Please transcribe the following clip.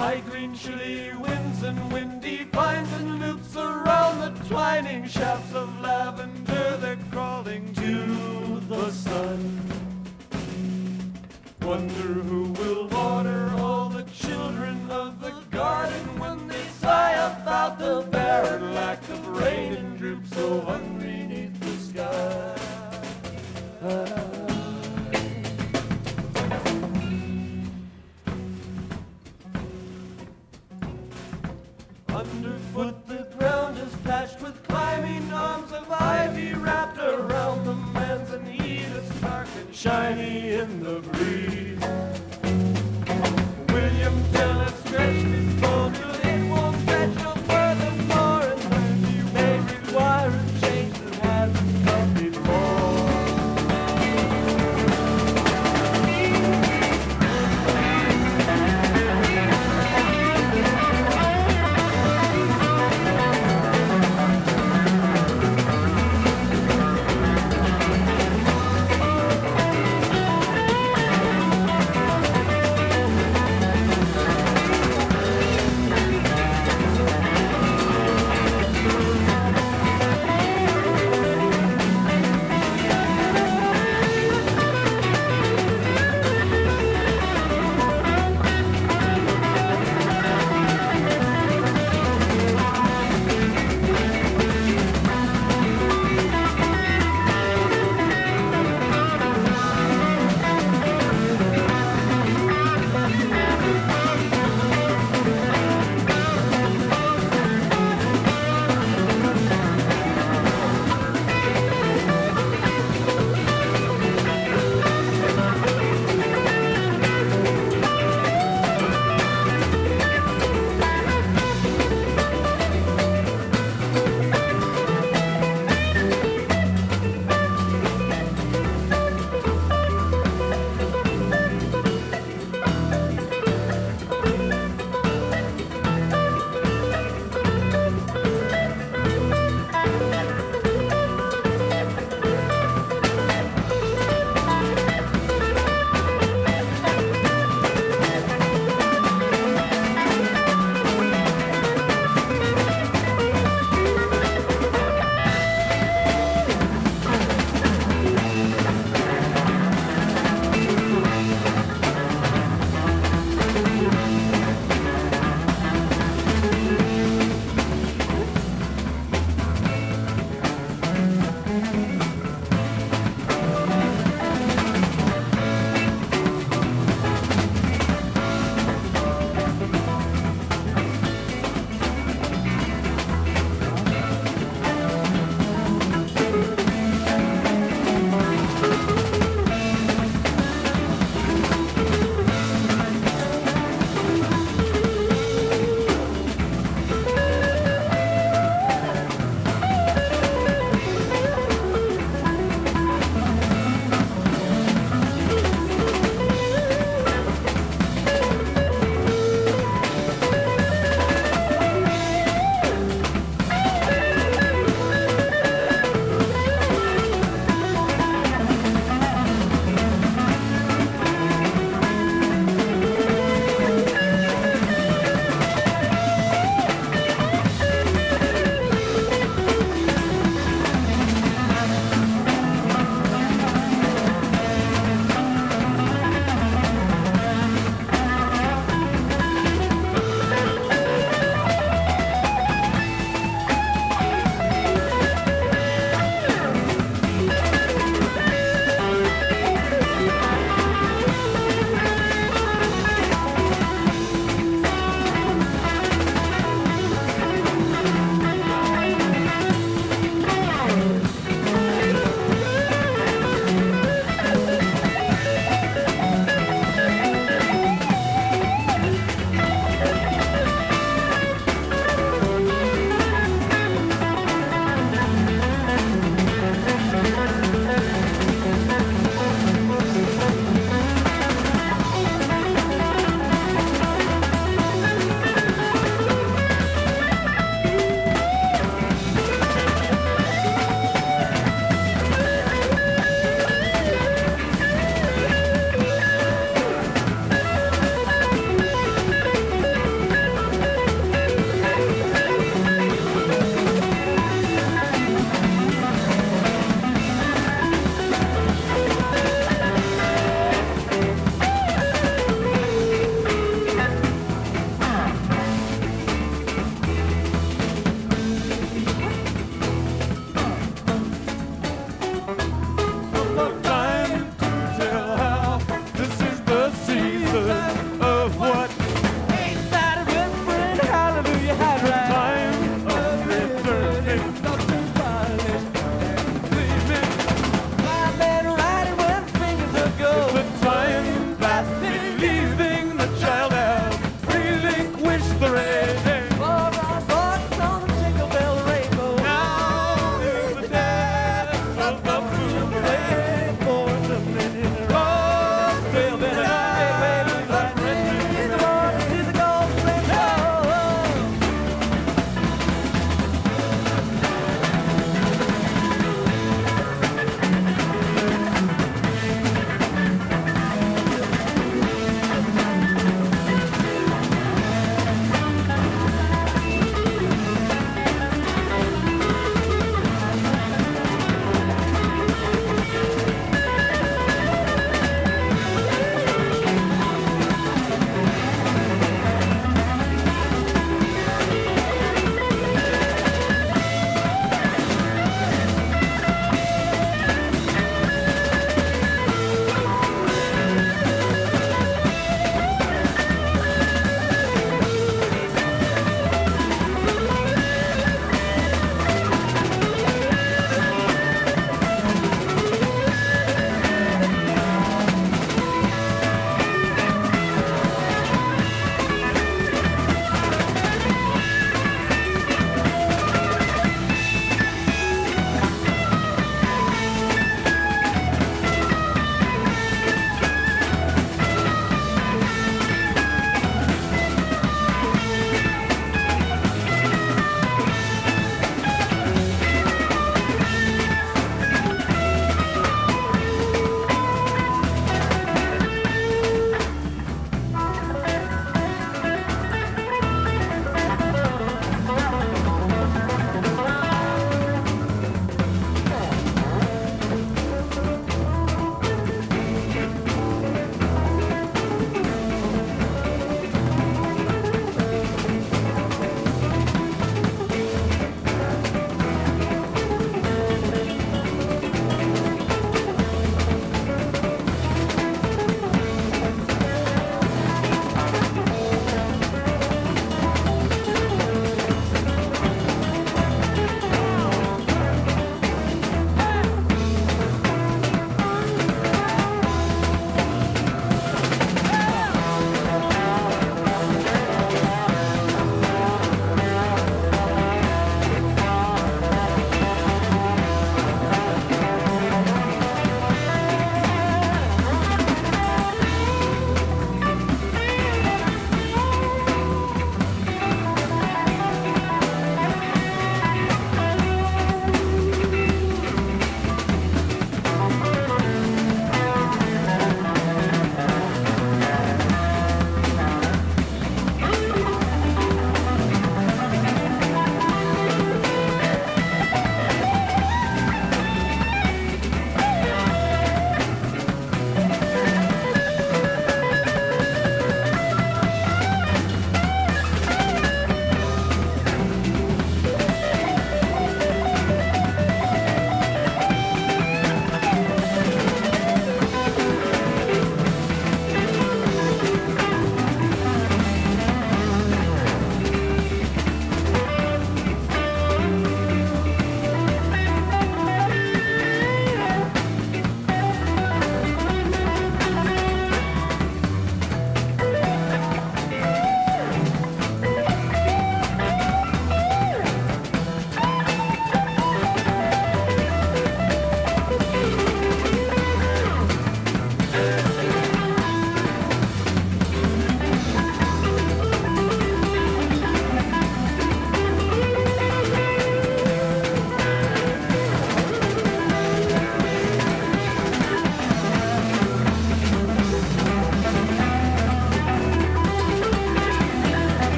High green chilly winds and windy vines and loops around the twining shafts of lavender. They're crawling to the sun. Wonder who